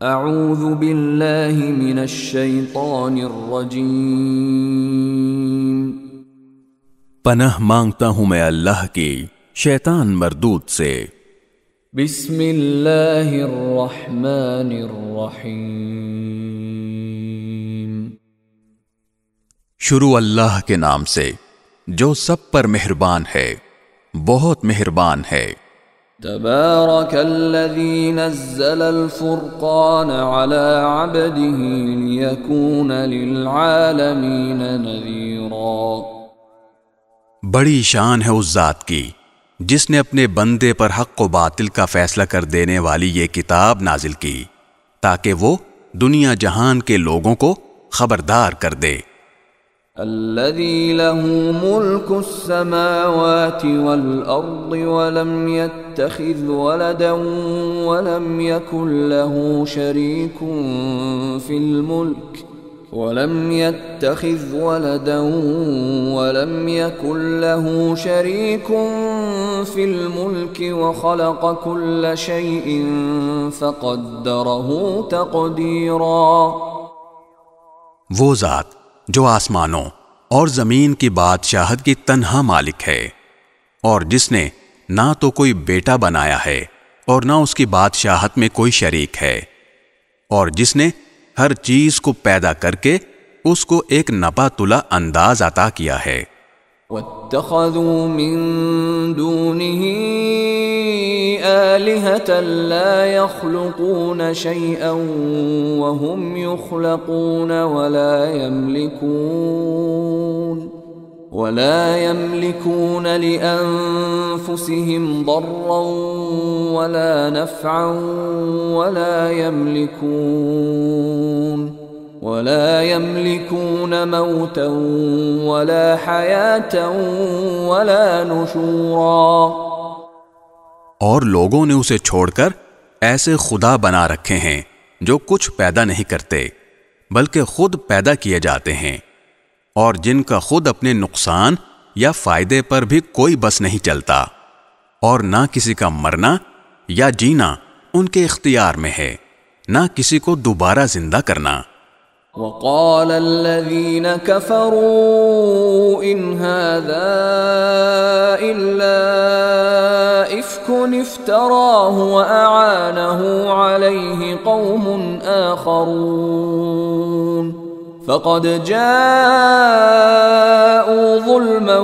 اعوذ باللہ من الشیطان الرجیم پناہ مانگتا ہوں میں اللہ کی شیطان مردود سے۔ بسم اللہ الرحمن الرحیم۔ شروع اللہ کے نام سے جو سب پر مہربان ہے بہت مہربان ہے۔ تبارك الذي نزل الفرقان على عبده ليكون للعالمين نذيرا. بڑی شان ہے اس ذات کی جس نے اپنے بندے پر حق و باطل کا فیصلہ کر دینے والی یہ کتاب نازل کی تاکہ وہ دنیا جہان کے لوگوں کو خبردار کر دے۔ الذي له ملك السماوات والأرض ولم يتخذ ولدا ولم يكن له شريك في الملك ولم يتخذ ولدا ولم يكن له شريك في الملك وخلق كل شيء فقدره تقديرا. وہ ذات جو آسمانوں اور زمین کی بادشاہت کی تنہا مالک ہے اور جس نے نہ تو کوئی بیٹا بنایا ہے اور نہ اس کی بادشاہت میں کوئی شریک ہے۔ اور جس نے ہر چیز کو پیدا کر کے اس کو ایک نپا تلا انداز عطا کیا ہے۔ واتخذوا من دونه آلهة لا يخلقون شيئا وهم يخلقون ولا يملكون۔ ولا يملكون لأنفسهم ضرا ولا نفعا ولا يملكون ولا يملكون موتا ولا حياة ولا نشورا اور لوگوں نے اسے چھوڑ کر ایسے خدا بنا رکھے ہیں جو کچھ پیدا نہیں کرتے، بلکہ خود پیدا کیے جاتے ہیں۔ اور جن کا خود اپنے نقصان یا فائدے پر بھی کوئی بس نہیں چلتا اور نہ کسی کا مرنا یا جینا ان کے اختیار میں ہے، نہ کسی کو دوبارہ زندہ کرنا۔ وقال الذين كفروا إن هذا إلا إفك افتراه وأعانه عليه قوم آخرون۔ فقد جاءوا ظلما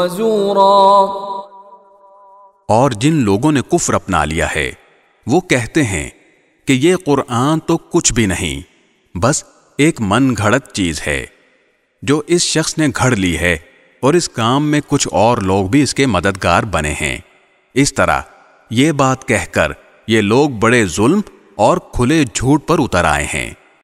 وزورا۔ اور جن لوگوں نے کفر اپنا لیا ہے، وہ کہتے ہیں کہ یہ قرآن تو کچھ بھی نہیں، بس ایک من گھڑت چیز ہے، جو اس شخص نے گھڑ لی ہے اور اس کام میں کچھ اور لوگ بھی اس کے مددگار بنے ہیں۔ اس طرح یہ بات کہہ کر یہ لوگ بڑے ظلم اور کھلے جھوٹ پر اتر آئے ہیں۔